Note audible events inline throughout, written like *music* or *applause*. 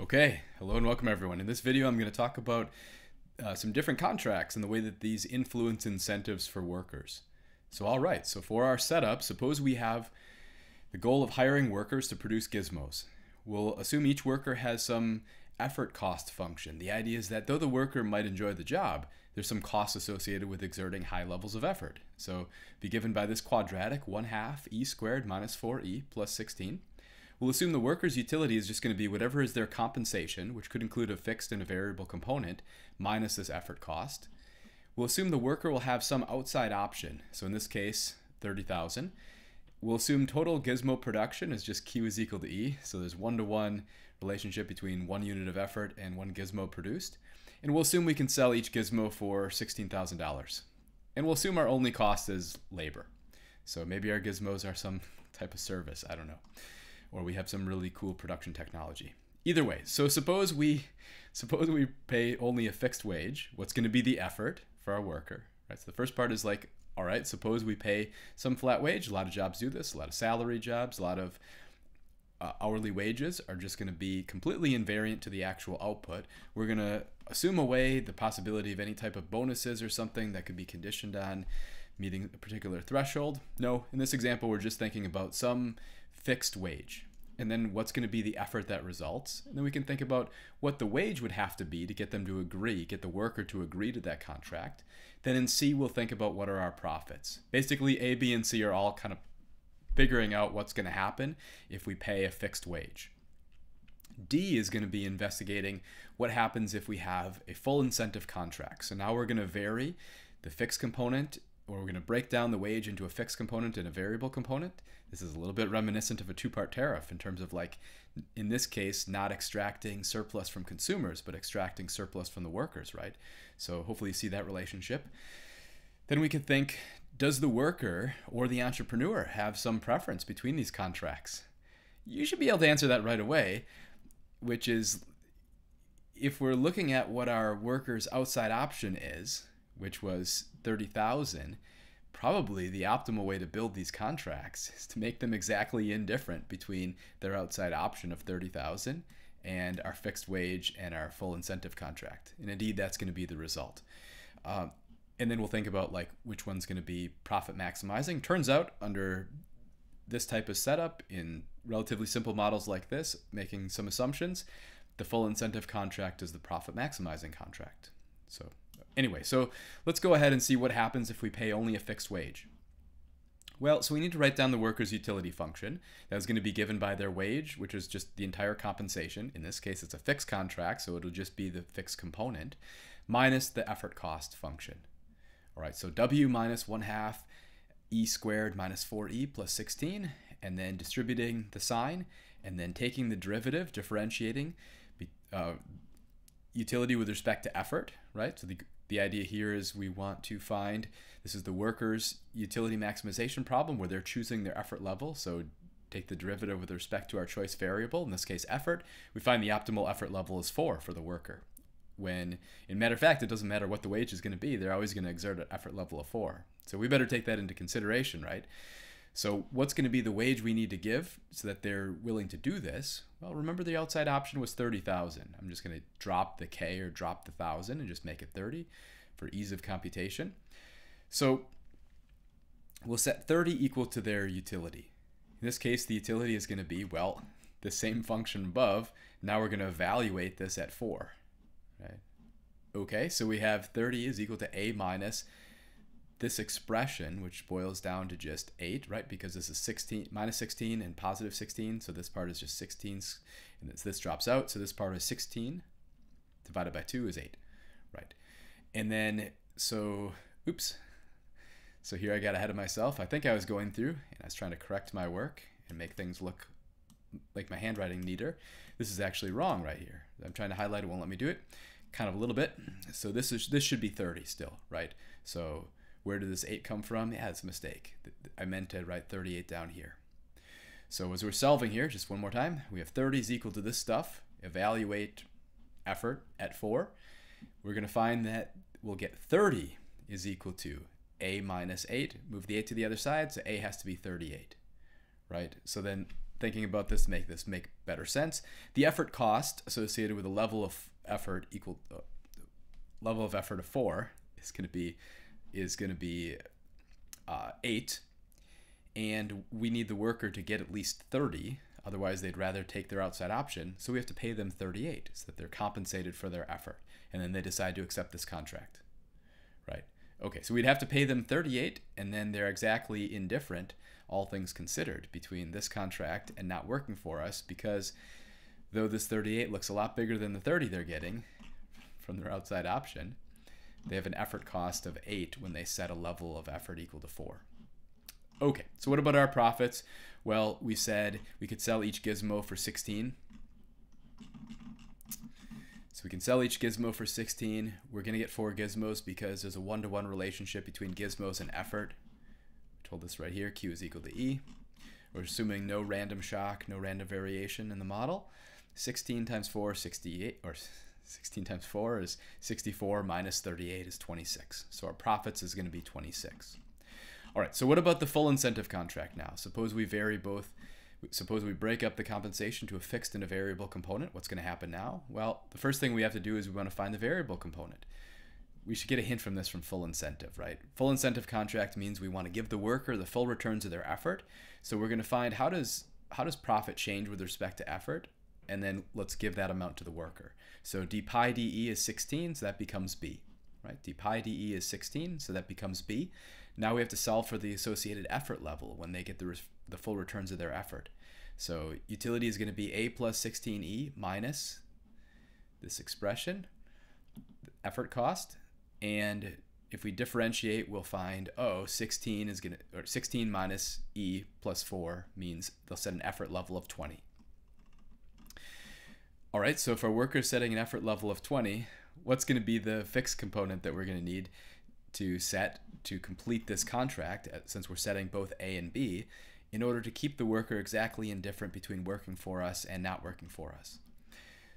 Okay, hello and welcome everyone. In this video, I'm going to talk about uh, some different contracts and the way that these influence incentives for workers. So, all right, so for our setup, suppose we have the goal of hiring workers to produce gizmos. We'll assume each worker has some effort cost function. The idea is that though the worker might enjoy the job, there's some cost associated with exerting high levels of effort. So, be given by this quadratic 1 half e squared minus 4e plus 16. We'll assume the worker's utility is just going to be whatever is their compensation, which could include a fixed and a variable component, minus this effort cost. We'll assume the worker will have some outside option. So in this case, 30,000. We'll assume total gizmo production is just Q is equal to E. So there's one-to-one relationship between one unit of effort and one gizmo produced. And we'll assume we can sell each gizmo for $16,000. And we'll assume our only cost is labor. So maybe our gizmos are some *laughs* type of service. I don't know or we have some really cool production technology. Either way, so suppose we *laughs* suppose we pay only a fixed wage. What's going to be the effort for our worker? Right. So the first part is like, all right, suppose we pay some flat wage. A lot of jobs do this. A lot of salary jobs, a lot of uh, hourly wages are just going to be completely invariant to the actual output. We're going to assume away the possibility of any type of bonuses or something that could be conditioned on meeting a particular threshold. No, in this example, we're just thinking about some fixed wage and then what's going to be the effort that results. And then we can think about what the wage would have to be to get them to agree, get the worker to agree to that contract. Then in C, we'll think about what are our profits. Basically, A, B, and C are all kind of figuring out what's going to happen if we pay a fixed wage. D is going to be investigating what happens if we have a full incentive contract. So now we're going to vary the fixed component or we're going to break down the wage into a fixed component and a variable component. This is a little bit reminiscent of a two-part tariff in terms of like, in this case, not extracting surplus from consumers, but extracting surplus from the workers, right? So hopefully you see that relationship. Then we can think, does the worker or the entrepreneur have some preference between these contracts? You should be able to answer that right away, which is if we're looking at what our worker's outside option is, which was 30,000, probably the optimal way to build these contracts is to make them exactly indifferent between their outside option of 30,000 and our fixed wage and our full incentive contract. And indeed, that's going to be the result. Um, and then we'll think about like which one's going to be profit maximizing. Turns out under this type of setup in relatively simple models like this, making some assumptions, the full incentive contract is the profit maximizing contract. So Anyway, so let's go ahead and see what happens if we pay only a fixed wage. Well, so we need to write down the worker's utility function. That is going to be given by their wage, which is just the entire compensation. In this case, it's a fixed contract, so it'll just be the fixed component, minus the effort cost function. All right, so W minus 1 half E squared minus 4E plus 16, and then distributing the sign, and then taking the derivative, differentiating uh, utility with respect to effort, right? So the the idea here is we want to find this is the worker's utility maximization problem where they're choosing their effort level. So take the derivative with respect to our choice variable, in this case effort, we find the optimal effort level is 4 for the worker. When, in matter of fact, it doesn't matter what the wage is going to be, they're always going to exert an effort level of 4. So we better take that into consideration, right? So what's going to be the wage we need to give so that they're willing to do this? Well, remember the outside option was 30,000. I'm just going to drop the K or drop the 1,000 and just make it 30 for ease of computation. So we'll set 30 equal to their utility. In this case, the utility is going to be, well, the same function above. Now we're going to evaluate this at 4. Right? Okay, so we have 30 is equal to A minus this expression, which boils down to just 8, right? Because this is 16 minus 16 and positive 16, so this part is just 16, and this, this drops out, so this part is 16 divided by 2 is 8, right? And then, so, oops. So here I got ahead of myself. I think I was going through, and I was trying to correct my work and make things look like my handwriting neater. This is actually wrong right here. I'm trying to highlight it, won't let me do it. Kind of a little bit. So this is this should be 30 still, right? So where did this 8 come from? Yeah, it's a mistake. I meant to write 38 down here. So as we're solving here, just one more time, we have 30 is equal to this stuff. Evaluate effort at 4. We're going to find that we'll get 30 is equal to a minus 8. Move the 8 to the other side, so a has to be 38. Right? So then thinking about this make this make better sense. The effort cost associated with a level of effort equal uh, level of effort of four is going to be is going to be uh, eight, and we need the worker to get at least thirty. Otherwise, they'd rather take their outside option. So we have to pay them 38 so that they're compensated for their effort. And then they decide to accept this contract. Right? Okay, so we'd have to pay them 38, and then they're exactly indifferent, all things considered, between this contract and not working for us because though this 38 looks a lot bigger than the 30 they're getting from their outside option, they have an effort cost of 8 when they set a level of effort equal to 4. Okay, so what about our profits? Well, we said we could sell each gizmo for 16. So we can sell each gizmo for 16. We're going to get four gizmos because there's a one-to-one -one relationship between gizmos and effort. I told this right here, Q is equal to E. We're assuming no random shock, no random variation in the model. 16 times 4 68, or 16 times 4 is 64, minus 38 is 26. So our profits is going to be 26. All right, so what about the full incentive contract now? Suppose we vary both, suppose we break up the compensation to a fixed and a variable component. What's going to happen now? Well, the first thing we have to do is we want to find the variable component. We should get a hint from this from full incentive, right? Full incentive contract means we want to give the worker the full returns of their effort. So we're going to find how does how does profit change with respect to effort? And then let's give that amount to the worker. So d pi de is 16, so that becomes b, right? d pi de is 16, so that becomes b. Now we have to solve for the associated effort level when they get the, the full returns of their effort. So utility is going to be a plus 16e minus this expression, effort cost, and if we differentiate, we'll find, oh, 16 is going to, or 16 minus e plus 4 means they'll set an effort level of 20. All right, so if our worker is setting an effort level of 20, what's going to be the fixed component that we're going to need to set to complete this contract, uh, since we're setting both A and B, in order to keep the worker exactly indifferent between working for us and not working for us.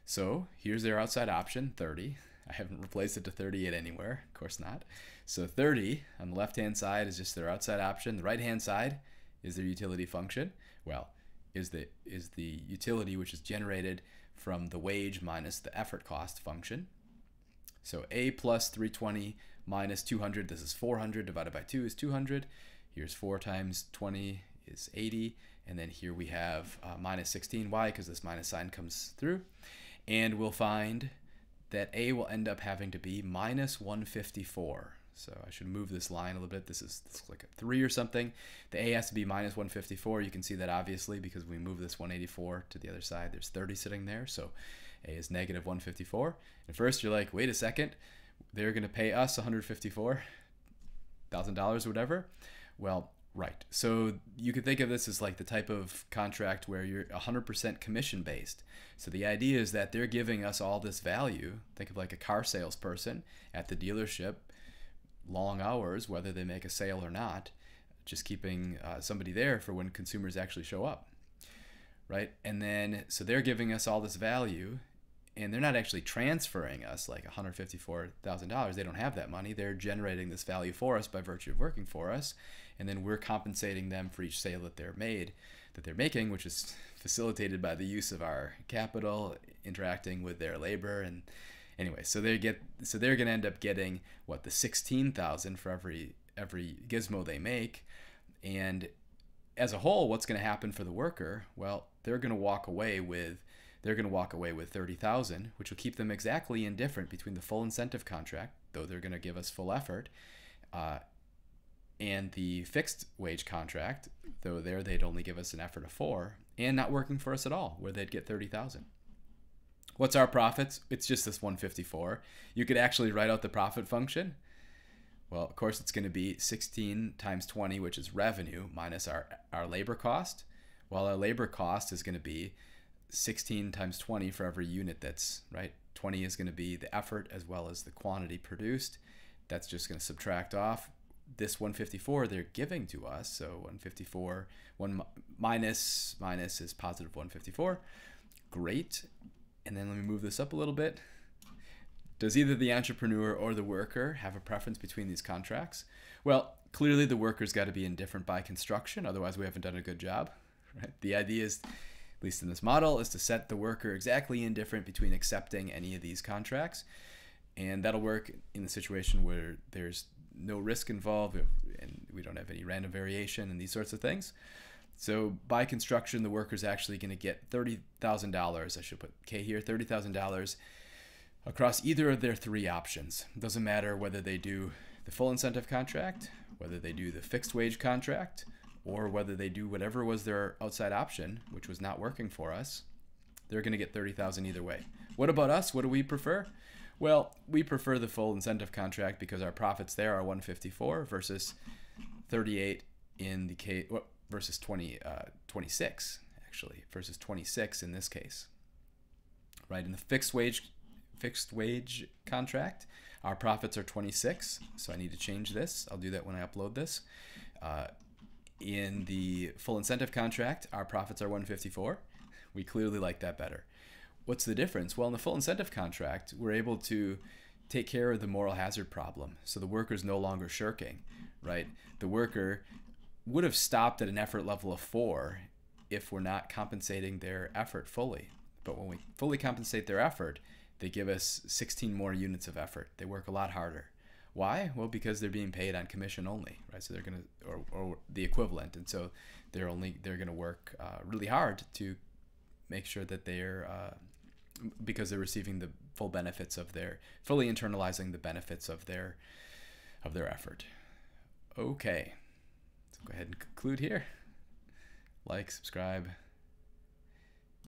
So here's their outside option, 30. I haven't replaced it to 38 anywhere, of course not. So 30 on the left-hand side is just their outside option. The right-hand side is their utility function. Well, is the is the utility which is generated from the wage minus the effort cost function. So A plus 320 minus 200, this is 400 divided by 2 is 200. Here's 4 times 20 is 80. And then here we have uh, minus 16. Why? Because this minus sign comes through. And we'll find that A will end up having to be minus 154. So I should move this line a little bit. This is, this is like a 3 or something. The A has to be minus 154. You can see that obviously because we move this 184 to the other side. There's 30 sitting there. So A is negative 154. And first you're like, wait a second they're going to pay us $154,000 or whatever. Well, right. So you could think of this as like the type of contract where you're 100% commission based. So the idea is that they're giving us all this value. Think of like a car salesperson at the dealership, long hours, whether they make a sale or not, just keeping uh, somebody there for when consumers actually show up. Right. And then, so they're giving us all this value and they're not actually transferring us like $154,000. They don't have that money. They're generating this value for us by virtue of working for us, and then we're compensating them for each sale that they're made, that they're making, which is facilitated by the use of our capital, interacting with their labor, and anyway, so they get so they're going to end up getting what the 16,000 for every every gizmo they make, and as a whole, what's going to happen for the worker? Well, they're going to walk away with they're going to walk away with 30,000, which will keep them exactly indifferent between the full incentive contract, though they're going to give us full effort, uh, and the fixed wage contract, though there they'd only give us an effort of 4, and not working for us at all, where they'd get 30,000. What's our profits? It's just this 154. You could actually write out the profit function. Well, of course, it's going to be 16 times 20, which is revenue, minus our, our labor cost. Well, our labor cost is going to be 16 times 20 for every unit that's right 20 is going to be the effort as well as the quantity produced that's just going to subtract off this 154 they're giving to us so 154 1 minus minus is positive 154 great and then let me move this up a little bit does either the entrepreneur or the worker have a preference between these contracts well clearly the worker's got to be indifferent by construction otherwise we haven't done a good job *laughs* Right? The idea is, at least in this model, is to set the worker exactly indifferent between accepting any of these contracts, and that'll work in the situation where there's no risk involved and we don't have any random variation and these sorts of things. So by construction, the worker is actually going to get $30,000. I should put K here, $30,000 across either of their three options. It doesn't matter whether they do the full incentive contract, whether they do the fixed wage contract, or whether they do whatever was their outside option, which was not working for us. They're going to get 30,000 either way. What about us? What do we prefer? Well, we prefer the full incentive contract because our profits there are 154 versus 38 in the case versus 20 uh, 26 actually versus 26 in this case. Right in the fixed wage fixed wage contract, our profits are 26. So I need to change this. I'll do that when I upload this. Uh, in the full incentive contract, our profits are 154. We clearly like that better. What's the difference? Well, in the full incentive contract, we're able to take care of the moral hazard problem. So the worker's no longer shirking, right? The worker would have stopped at an effort level of four if we're not compensating their effort fully. But when we fully compensate their effort, they give us 16 more units of effort. They work a lot harder. Why? Well, because they're being paid on commission only, right? So they're gonna, or, or the equivalent, and so they're only they're gonna work uh, really hard to make sure that they're uh, because they're receiving the full benefits of their fully internalizing the benefits of their of their effort. Okay, go ahead and conclude here. Like, subscribe,